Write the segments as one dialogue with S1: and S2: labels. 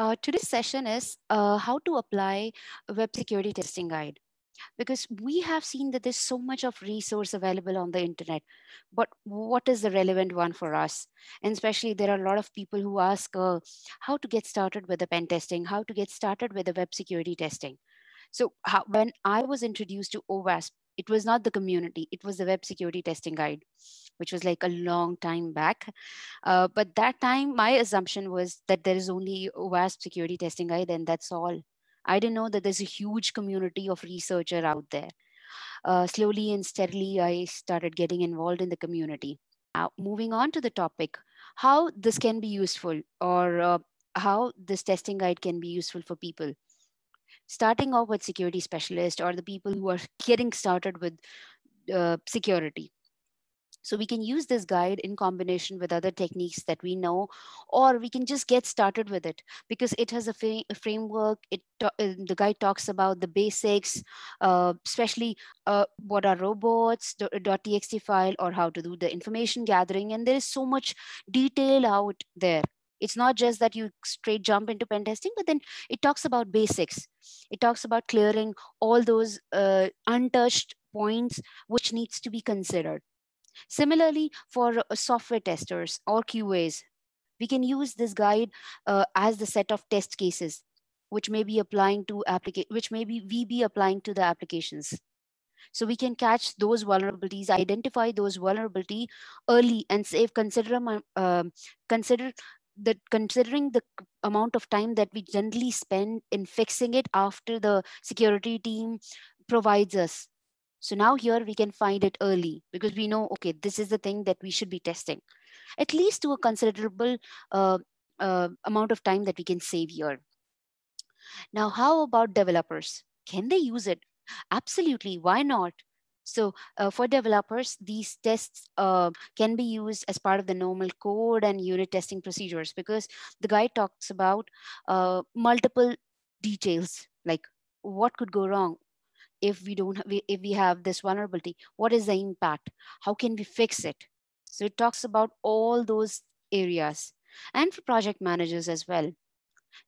S1: Uh, today's session is uh, how to apply web security testing guide. Because we have seen that there's so much of resource available on the internet, but what is the relevant one for us? And especially there are a lot of people who ask uh, how to get started with the pen testing, how to get started with the web security testing. So how, when I was introduced to OWASP, it was not the community, it was the web security testing guide, which was like a long time back. Uh, but that time, my assumption was that there is only OWASP security testing guide, and that's all. I didn't know that there's a huge community of researcher out there. Uh, slowly and steadily, I started getting involved in the community. Now, moving on to the topic, how this can be useful or uh, how this testing guide can be useful for people starting off with security specialist or the people who are getting started with uh, security. So we can use this guide in combination with other techniques that we know, or we can just get started with it because it has a, a framework. It uh, the guide talks about the basics, uh, especially uh, what are robots, .txt file, or how to do the information gathering. And there is so much detail out there it's not just that you straight jump into pen testing, but then it talks about basics. It talks about clearing all those uh, untouched points which needs to be considered. Similarly, for uh, software testers or QAs, we can use this guide uh, as the set of test cases which may be applying to applica- which may be we be applying to the applications so we can catch those vulnerabilities identify those vulnerability early and save consider uh, consider that considering the amount of time that we generally spend in fixing it after the security team provides us. So now here we can find it early because we know okay this is the thing that we should be testing. At least to a considerable uh, uh, amount of time that we can save here. Now how about developers? Can they use it? Absolutely why not so uh, for developers, these tests uh, can be used as part of the normal code and unit testing procedures because the guide talks about uh, multiple details like what could go wrong if we don't have, if we have this vulnerability? What is the impact? How can we fix it? So it talks about all those areas and for project managers as well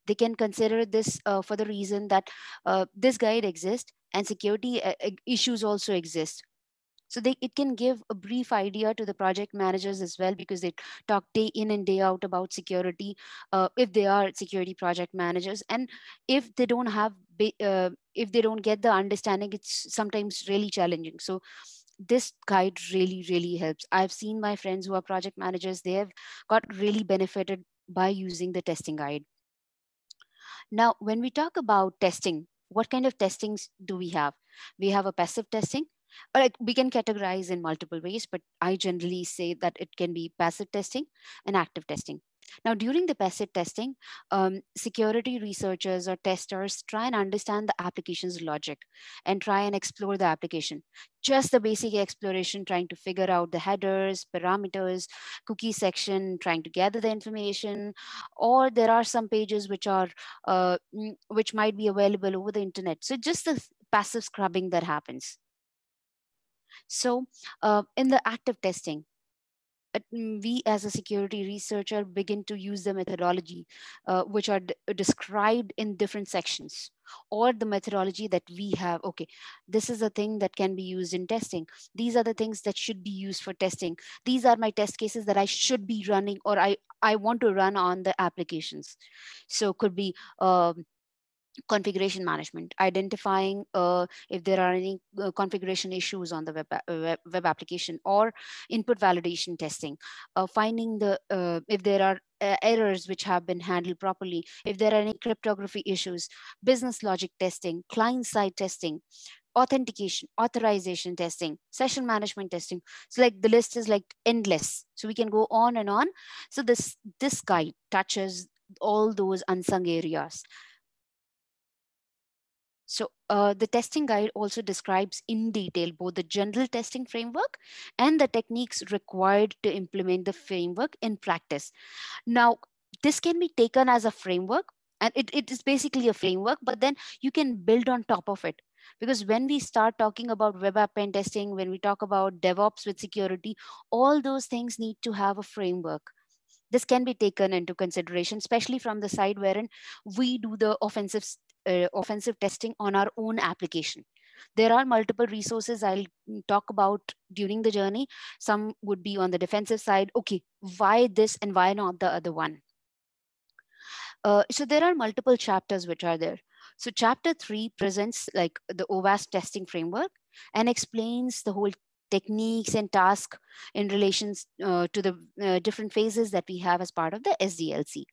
S1: they can consider this uh, for the reason that uh, this guide exists and security uh, issues also exist. So they, it can give a brief idea to the project managers as well because they talk day in and day out about security uh, if they are security project managers. And if they don't have uh, if they don't get the understanding it's sometimes really challenging. So this guide really really helps. I've seen my friends who are project managers. They have got really benefited by using the testing guide now when we talk about testing what kind of testings do we have? We have a passive testing. Uh, like we can categorize in multiple ways, but I generally say that it can be passive testing and active testing. Now, during the passive testing, um, security researchers or testers try and understand the application's logic and try and explore the application. Just the basic exploration, trying to figure out the headers, parameters, cookie section, trying to gather the information, or there are some pages which are uh, mm, which might be available over the internet. So just the passive scrubbing that happens. So uh, in the active testing, we as a security researcher begin to use the methodology uh, which are described in different sections or the methodology that we have. Okay this is a thing that can be used in testing. These are the things that should be used for testing. These are my test cases that i should be running or i i want to run on the applications. So could be um, configuration management, identifying uh, if there are any uh, configuration issues on the web, uh, web, application or input validation testing, uh, finding the uh, if there are uh, errors which have been handled properly, if there are any cryptography issues, business logic testing, client-side testing, authentication, authorization testing, session management testing. So like the list is like endless. So we can go on and on. So this, this guide touches all those unsung areas. So uh, the testing guide also describes in detail both the general testing framework and the techniques required to implement the framework in practice. Now, this can be taken as a framework and it, it is basically a framework, but then you can build on top of it. Because when we start talking about web app pen testing, when we talk about DevOps with security, all those things need to have a framework this can be taken into consideration especially from the side wherein we do the offensive uh, offensive testing on our own application. There are multiple resources i'll talk about during the journey. Some would be on the defensive side. Okay why this and why not the other one? Uh, so there are multiple chapters which are there. So chapter three presents like the OWASP testing framework and explains the whole techniques and tasks in relations uh, to the uh, different phases that we have as part of the SDLC.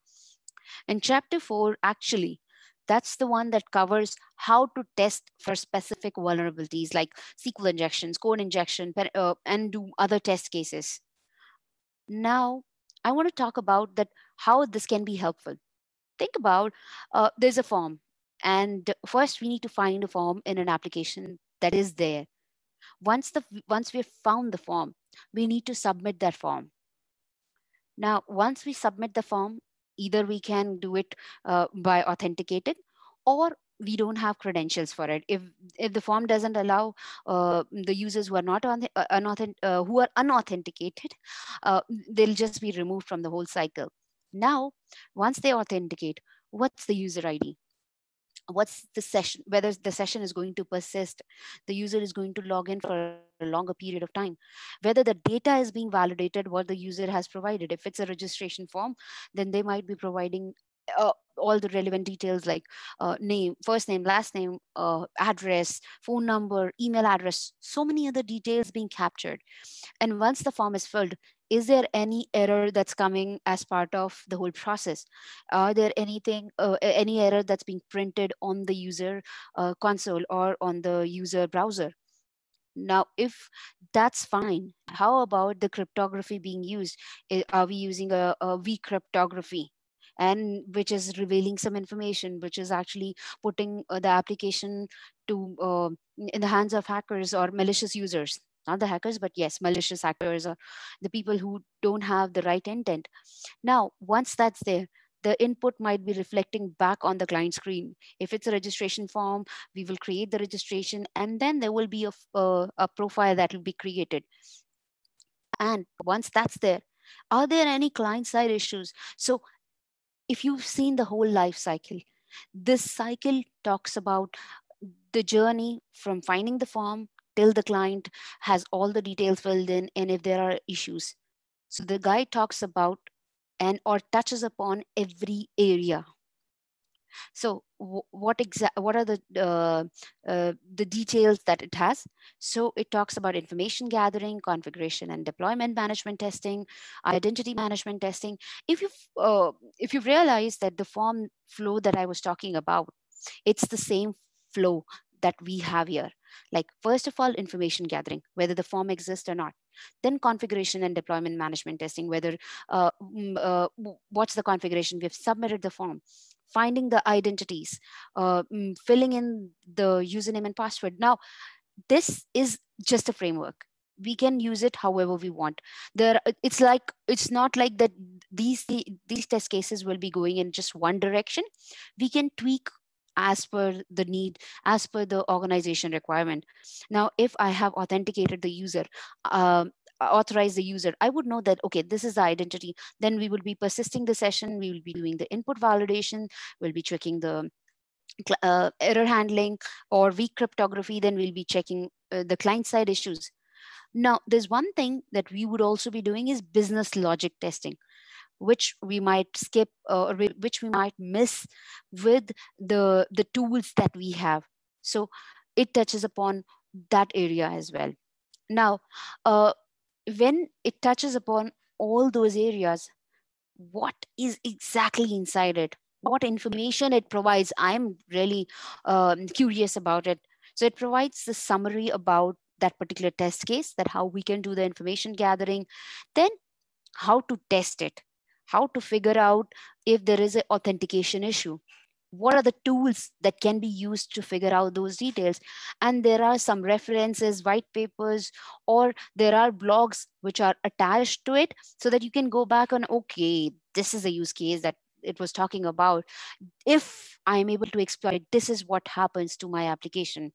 S1: And chapter four, actually, that's the one that covers how to test for specific vulnerabilities like SQL injections, code injection, uh, and do other test cases. Now, I want to talk about that how this can be helpful. Think about uh, there's a form, and first we need to find a form in an application that is there once, the, once we've found the form, we need to submit that form. Now, once we submit the form, either we can do it uh, by authenticated or we don't have credentials for it. If if the form doesn't allow uh, the users who are not on uh, unauthentic, uh, who are unauthenticated, uh, they'll just be removed from the whole cycle. Now, once they authenticate, what's the user ID? What's the session whether the session is going to persist the user is going to log in for a longer period of time. Whether the data is being validated what the user has provided. If it's a registration form then they might be providing uh, all the relevant details like uh, name first name last name uh, address phone number email address. So many other details being captured. And once the form is filled is there any error that's coming as part of the whole process? Are there anything uh, any error that's being printed on the user uh, console or on the user browser? Now if that's fine how about the cryptography being used? Are we using a weak cryptography? And which is revealing some information which is actually putting uh, the application to uh, in the hands of hackers or malicious users not the hackers, but yes, malicious actors or uh, the people who don't have the right intent. Now, once that's there, the input might be reflecting back on the client screen. If it's a registration form, we will create the registration and then there will be a, a, uh, a profile that will be created. And once that's there, are there any client side issues? So if you've seen the whole life cycle, this cycle talks about the journey from finding the form till the client has all the details filled in and if there are issues. So the guide talks about and or touches upon every area. So what exact what are the uh, uh, the details that it has? So it talks about information gathering, configuration and deployment management testing, identity management testing. If you've uh, if you've realized that the form flow that I was talking about, it's the same flow that we have here. Like first of all, information gathering, whether the form exists or not. Then configuration and deployment management testing, whether uh, mm, uh, what's the configuration, we've submitted the form. Finding the identities, uh, mm, filling in the username and password. Now, this is just a framework we can use it however we want there it's like it's not like that these these test cases will be going in just one direction we can tweak as per the need, as per the organization requirement. Now, if I have authenticated the user, um, authorize the user, I would know that, okay, this is the identity. Then we will be persisting the session. We will be doing the input validation. We'll be checking the uh, error handling or weak cryptography. Then we'll be checking uh, the client side issues. Now, there's one thing that we would also be doing is business logic testing which we might skip uh, or which we might miss with the the tools that we have. So it touches upon that area as well. Now uh, when it touches upon all those areas what is exactly inside it? What information it provides? I'm really um, curious about it. So it provides the summary about that particular test case that how we can do the information gathering then how to test it how to figure out if there is an authentication issue. What are the tools that can be used to figure out those details? And there are some references white papers or there are blogs which are attached to it so that you can go back on okay this is a use case that it was talking about. If i am able to exploit this is what happens to my application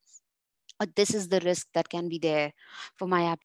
S1: or this is the risk that can be there for my app